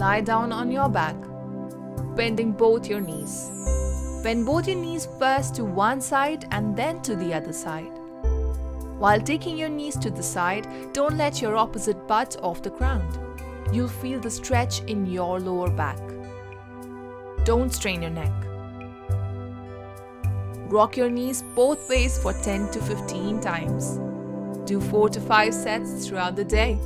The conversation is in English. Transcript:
Lie down on your back, bending both your knees. Bend both your knees first to one side and then to the other side. While taking your knees to the side, don't let your opposite butt off the ground. You'll feel the stretch in your lower back. Don't strain your neck. Rock your knees both ways for 10 to 15 times. Do 4 to 5 sets throughout the day.